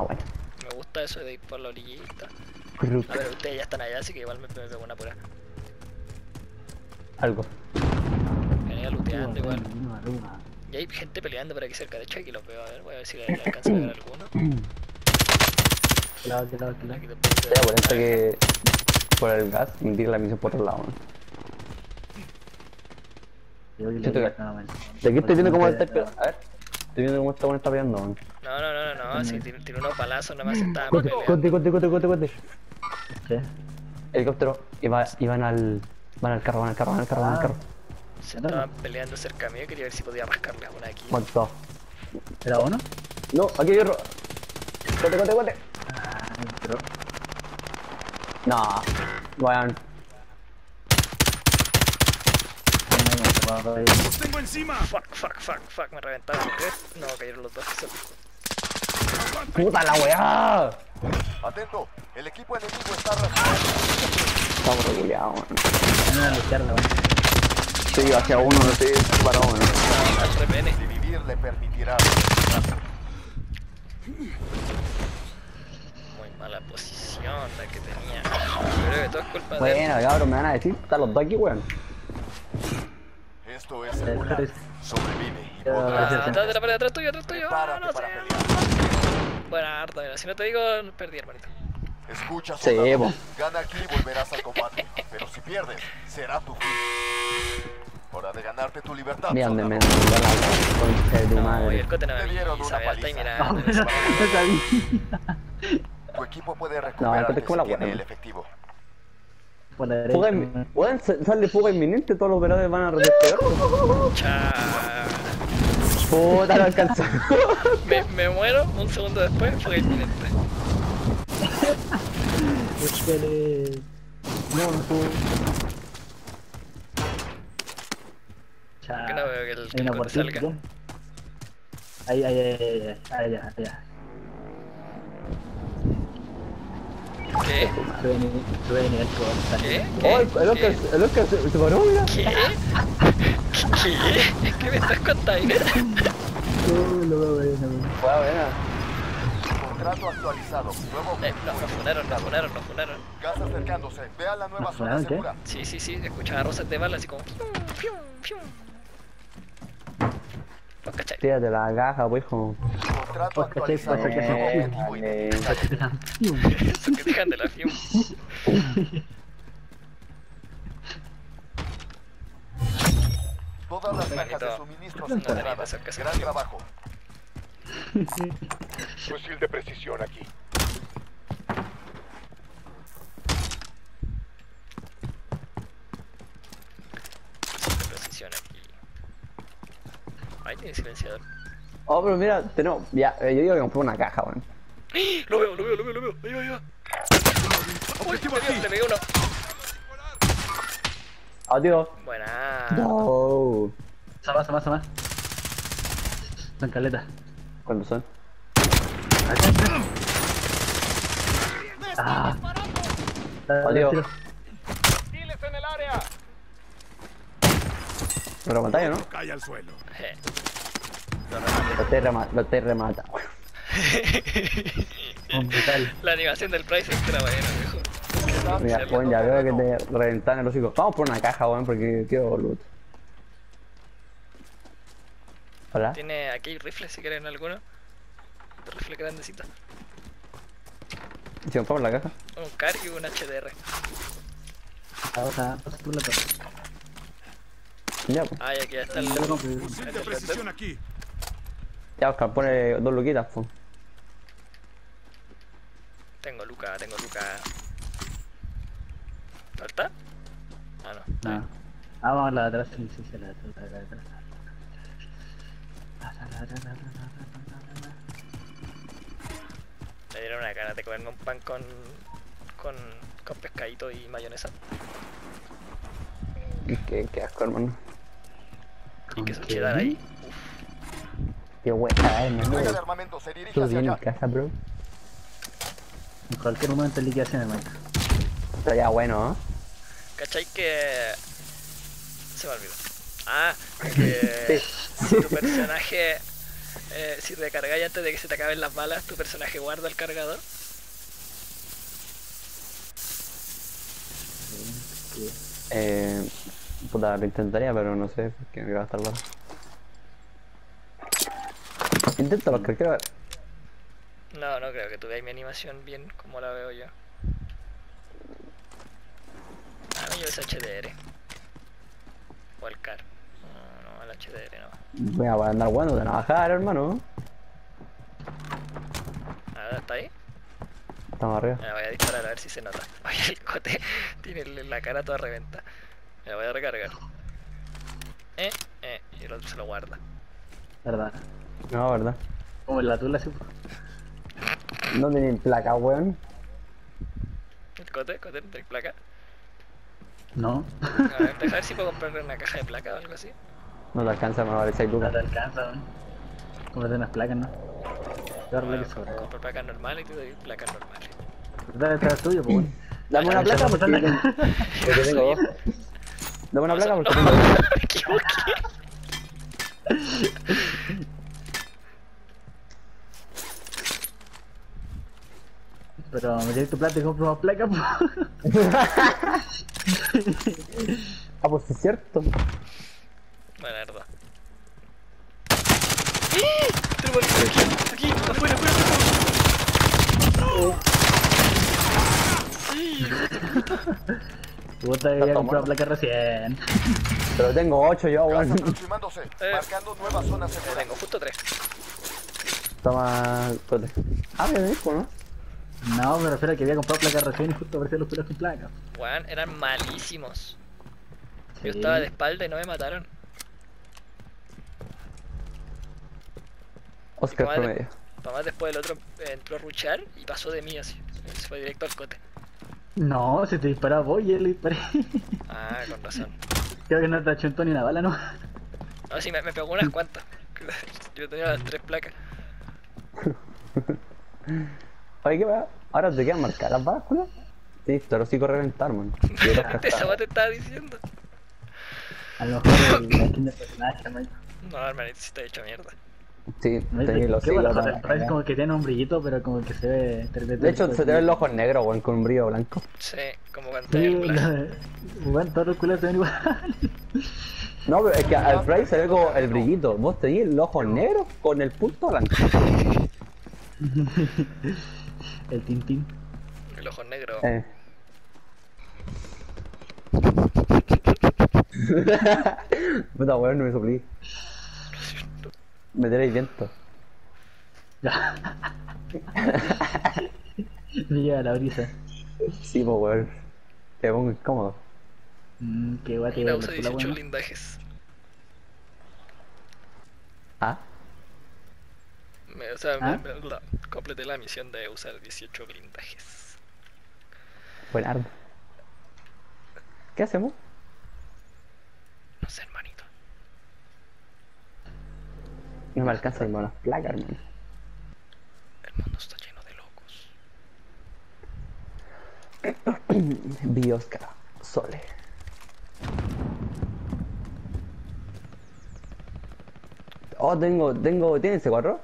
Ah, bueno. Me gusta eso de ir por la orillita. A ver, ustedes ya están allá, así que igual me, pego una pura. Algo. Venía looteando igual. Y hay gente peleando por aquí cerca. De hecho, aquí los veo. A ver, voy a ver si le alcanzo a ver alguno. Lado, de- Ya, por eso que por el gas me tira la misión por otro lado. ¿no? Yo que Siento le- que- no, man. De aquí estoy viendo cómo está viendo cómo está bueno está peleando. ¿no? No, no, no, no, no. Si tiene, tiene unos balazos, nada más estaba Cote, peleando. cote, cote, cote, cote, cote. ¿Qué? Helicóptero. Y, va, y van al. Van al carro, van al carro, van al carro, van al Ah. carro. Se estaban peleando cerca mío. Quería ver si podía rascarle a una aquí. Muerto. ¿Era uno? No, aquí hay otro. Cote, cote, cote. Ah. No. Vayan. ¡Los tengo encima! Fuck, fuck, fuck, fuck. Me reventaron. ¿qué? No, cayeron los dos. ¡Puta la weá! Atento, el equipo enemigo está. Estamos reculeados, weón. No, a la izquierda, man. Sí, hacia uno, no sé, parado, weón. Vivir le permitirá. Muy mala posición la que tenía. Creo que todo es culpa de. Bueno, cabrón, me van a decir, están los dos aquí, weón. Esto es Eh, Sobrevive y podrás. Ah, atrás de la pared, atrás tuyo, atrás tuyo. Prepárate no para sé. pelear. Buena harta, mira. Si no te digo, perdí, hermanito. Escucha, soldado. Gana aquí y volverás al combate. Pero si pierdes, será tu fin. Hora de ganarte tu libertad. Me la concha de tu No, el cote no me Te dieron una paliza. Tu equipo puede No, el efectivo. Fuga. Weón, sale fuga inminente, todos los operadores van a. Cha. Puta, no alcanzó. Me, me muero un segundo después, fue inminente. No, no puedo. Chao. Que no veo que el- que Hay el salga. Ahí, ahí, ahí, ahí, ahí, allá, allá. ¿Qué? Sube sube nivel ¿Qué? Oh, el, se, se paró, mira. ¿Qué? ¿Qué? ¿Qué me estás contando? Lo veo bien, lo veo. Buena, buena. Contrato actualizado. Nuevo Eh, no, nos funaron, nos funaron, nos funaron. Gas acercándose. Ve a la nueva ¿Nos zona qué? segura. Sí, sí, sí, escuchaba rosas de bala así como. Tírate la caja, pues, hijo contrato actualizado. Eso que dejan de la FIUM. Todas las cajas de suministros integradas. Gran trabajo. Fusil de precisión aquí. Fusil de precisión aquí. Ahí tiene silenciador. Oh, pero mira, tenemos. Ya, eh, yo digo que compré una caja, weón. Lo veo, lo veo, lo veo, lo veo. Ahí va, ahí va. Pegué, aquí. le pegué uno. Adiós. Buena. No. Sama, sama, sama. Son caletas. ¿Cuántos son? Ah. Adiós. Tiro. ¡Diles en el área! ¿Me lo matáis o no? Cae al suelo. Lo te remata, lo te remata. La animación del Price es que era buena, viejo. Mira, weón, ya veo que te reventan el hocico. Vamos por una caja, weón, porque quiero loot. Hola. Tiene aquí rifles si quieren alguno. Rifle grandecito. ¿Y si compramos la caja? Un CAR y un HDR. Ahora, pasa tú la torre. Ya, pues. Ah, aquí está el. Precisión aquí. Ya, Oscar, pone dos luquitas, pues. Tengo Luca, tengo Luca. ¿Salta? Ah, no. Ah, vamos a la de atrás, sí, sí, sí, la de atrás, la de. Me dieron una cara de comerme un pan con, con, con pescadito y mayonesa. Qué, qué asco, hermano. ¿Y qué se ahí? Qué? Qué buena, Entrega de armamento se dirige Todo hacia bien en casa, bro. En cualquier momento liquidación, hermano. Está ya bueno, ¿eh? ¿Cachai que.? Se me olvidó. Ah, que. si tu personaje eh, si recargáis antes de que se te acaben las balas, tu personaje guarda el cargador. Eh, puta, lo intentaría, pero no sé, porque me va a estar. Inténtalo, que creo No, no creo que tú veáis mi animación bien como la veo yo. A mí yo es HDR. O el CAR. No, no, el HDR no. Voy a andar bueno de bajar, hermano. A ver, ¿está ahí? Estamos arriba. Me voy a disparar a ver si se nota. Oye, el cote tiene la cara toda reventa. Me voy a recargar. Eh, eh, y el otro se lo guarda. ¿Verdad? No, verdad. Como en la tula, sí. No tienen placa, weón. El cote, cote, ¿no placa? No. A ver, deja ver si puedo comprarle una caja de placa o algo así. No te alcanza, me vale 6 No te alcanza, weón. Cómprate unas placas, ¿no? Bueno, que sobra. compro placas normales y te doy placas normales. Dale detrás tuyo, pues. weón. Dame una placa porque Dale. tengo, porque tengo dos. Dame una placa porque tengo dos. Pero me tienes tu plata y compro más placas, pues. Ah, pues sí es cierto. Bueno, verdad. Aquí, aquí, afuera, afuera, Puta, placas recién. Pero tengo 8 yo, weón. aproximándose. Marcando nueva zona afuera. segura. Tengo justo tres. Toma. Cote. Ah, me dijo, ¿no? No, me refiero a que había comprado placas recién y justo aparecían los culos con placas. Weón, eran malísimos. Yo Sí. estaba de espalda y no me mataron. Oscar promedio. Tomás después el otro eh, entró a ruchar y pasó de mí así. Se fue directo al cote. No, si te disparaba vos y él le disparé. Ah, con razón. Creo que no te achuntó ni una bala, ¿no? No, sí, me, me pegó unas cuantas. Yo tenía las tres placas. Oye, ¿qué va? Ahora te quedan marcadas las culo. Sí, te lo sigo reventar, man. Esa weá te estaba diciendo. A lo mejor el skin del personaje, hermano. No, hermanito, si está hecho mierda. Sí, tenía los ¿Qué bueno, siglos. José? Parece como que tiene un brillito, pero como que se ve... De hecho, se te ven los ojos negros, weón, con un brillo blanco. Sí, como lo- bueno, todos los culos se ven igual. No, pero es que al Fry se ve como el brillito. Vos tenías los ojos negros con el punto blanco. El Tintín. El ojo negro. Eh. Puta weón, no me soplí. Me tenéis viento. Ya. Me lleva la brisa. Sí, pues weón. Te pongo incómodo. Mmm, qué. Mira, la usa tula, 18 bueno. blindajes. Ah, Me, o sea, ¿Ah? me- me- la- completé la misión de usar 18 blindajes. buenardo. ¿Qué hacemos? No sé, hermanito. No me alcanza ni las placas, hermano. El mundo está lleno de locos. Biosca, Sole. Oh, tengo, tengo, ¿tienes C4?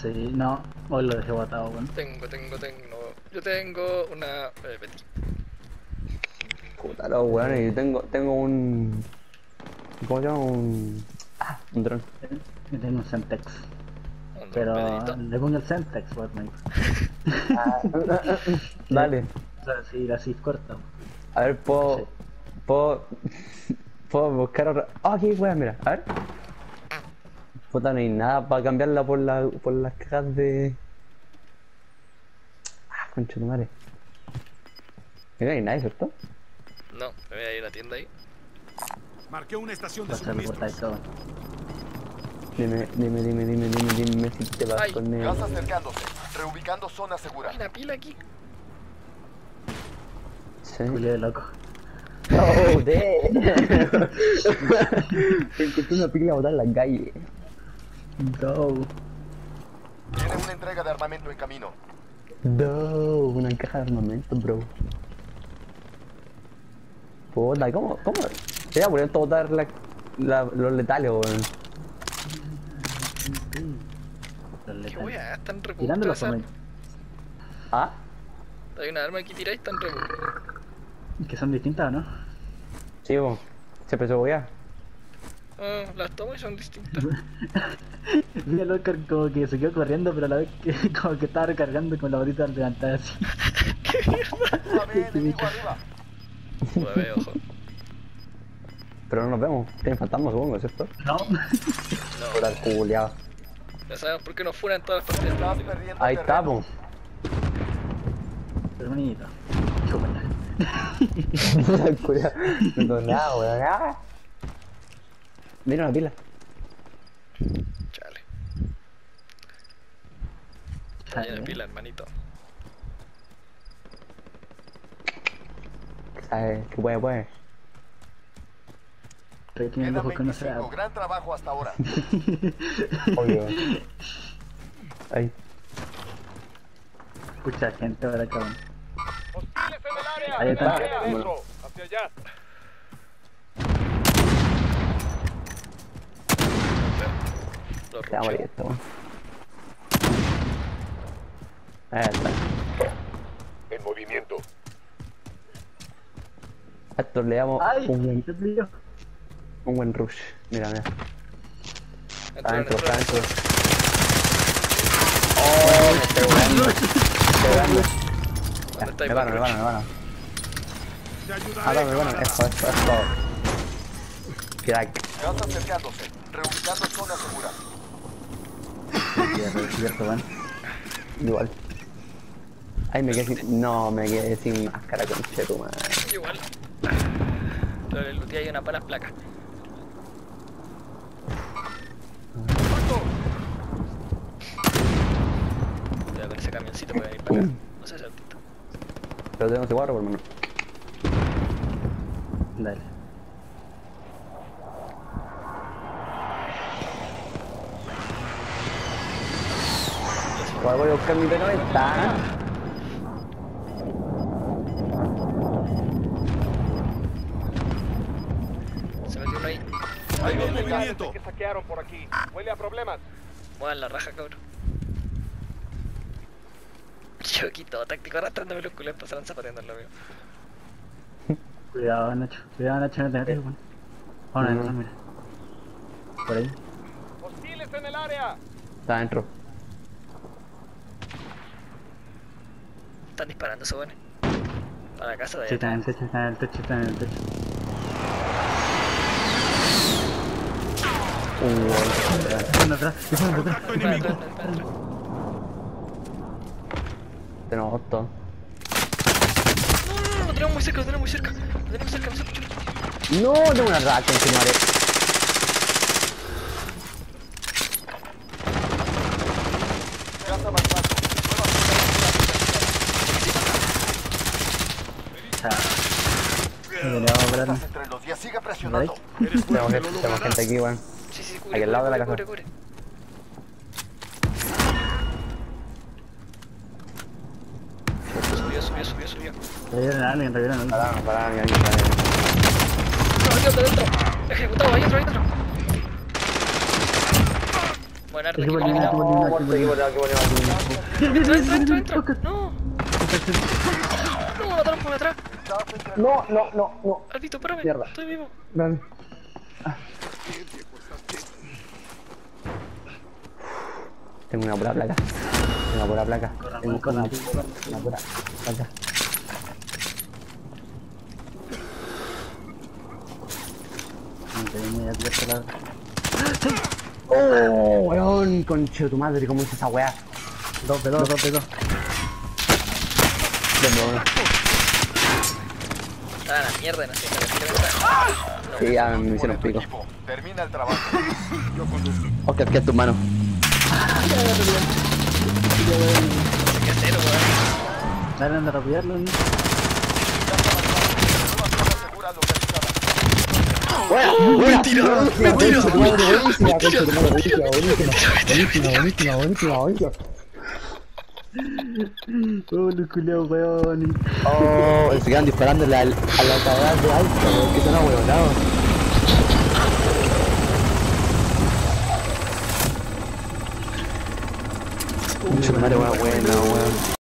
Sí, no. Hoy lo dejé botado, bueno. Tengo, tengo, tengo. Yo tengo una. Eh, Betty. Puta, los weones, yo tengo, tengo un... ¿Cómo se llama? Un... Ah, un dron. Yo tengo un Sentex. Un Pero le pongo el Sentex, Fortnite. Dale. O sea, sí, la CIF corta. A ver, puedo... Puedo... Puedo buscar otra... Ah, aquí, weón, mira, a ver. Puta, no hay nada para cambiarla por, la, por las cajas de... Ah, concha tu madre. No hay nadie, ¿cierto? No, me voy a ir a la tienda ahí. Marqué una estación de suministros. Dime, dime, dime, dime, dime, dime si te vas Ay. con él. Gas acercándose. Reubicando zona segura. Hay una pila aquí. Sí. Julio de loco. Oh, damn. Encontré una pila botada en la calle. Go. Tiene una entrega de armamento en camino. No, una caja de armamento, bro. Puta, ¿cómo? ¿Cómo? Se iba a poner botar la, la, los letales, weón. están re Tirando la esas familia. Ah, Hay una arma que tiráis tan re Que son distintas, ¿no? sí, po. Se empezó a buguear. Ah, las tomas son distintas. Vi al Oscar como que se quedó corriendo, pero a la vez que como que estaba recargando con la bolita levantada así. Va bien, enemigo arriba. Joder, ojo. Pero no nos vemos. Tienen fantasmas, supongo, ¿cierto? No. No, Por el culiado. ya sabemos por qué nos furan todas las partidas. Ahí está, po. Hermanito. Chúpala. Culiao. No tengo nada, weón. Ah. Mira una pila. Chale. Está llena de pila, hermanito. ¿Sabes? Que puede, puede. Quedan ojos que no se 25. Gran trabajo hasta ahora. Obvio. Ahí. Mucha gente ahora cabrón. Hostiles en el área. Ahí está. Hacia adentro. Hacia allá. Los Se va a morir ruchos. esto, weón. Ahí está. En movimiento. Esto le damos. Un buen rush. Mira, mira. Adentro, está entraron. adentro. ¡Oh! Me estoy. Estoy. Ya, ¿Dónde está Me van, me rush? van, me van. Ah, no, me van. Esto, esto, esto. Crack. Gas acercándose. Reubicando zona segura. Cierto, cierto, van. Igual. Ay, me quedé sin... No, me quedé sin máscara, conche tu madre. Igual. Le looté ahí unas buenas placas. Cuidado con ese camioncito para venir para acá. No sé, saltito. Pero tengo ese guarro, por hermano. Dale. Voy a buscar mi P90. Se metió uno ahí. Hay movimiento. movimientos que saquearon por aquí. Huele a problemas. Muevan la raja, cabrón. Yo aquí todo táctico arrastrándome los culos pasaron zapateando en lo mío. Cuidado, Nacho. Cuidado, Nacho, no te metes, weón. Vamos a entrar, mira. Por ahí. Hostiles en el área. Está adentro. Están disparando esos buenos. Para la casa de Sí, está en el techo, está en el techo, está en el techo. Uh, Uno atrás, uno atrás. Tenemos todo. No, no, no, lo tenemos muy cerca, lo tenemos muy cerca. Lo tenemos cerca, no se escucha. No, tengo una racha en su madre. Gas avanzando. Nueva Chao. Mira, le vamos a parar. zona segura. entre los días. Siga presionando. Eres Tenemos gente, aquí, weón. Sí, sí, cubre, Aquí al lado de la cubre, casa. Subió. Revieron a alguien, revieron a alguien. Pará, pará, mi amigo, pará. No, aquí otro dentro. Ejecutado, hay otro, hay otro. Buen arte, eliminado. entra, entra. No, no, me mataron por atrás. No, no, no, no. Albito, espérame. Mierda. Estoy vivo. Dale. Tengo una pura placa. Tengo una pura placa. Tengo una pura placa. No te venía a este lado. Oh, weón, conche de tu madre, ¿cómo hice esa weá? Dos de dos, dos de dos. Uno. Ah, la mierda, no sé, Sí, ya me hicieron pico. Termina el trabajo. Oscar, ¿qué es tu mano? ¿Qué hacer, weón? Dale, anda a rapidarlo, ¿no? ¡Buena! ¡Mentira! ¡Mentira! Buenísima, buenísima, buenísima, buenísima. Oh, los culiados. Oh, se quedan disparándole al, a la cagada de alto, que son ahueonados. Chuta madre, weón, weón.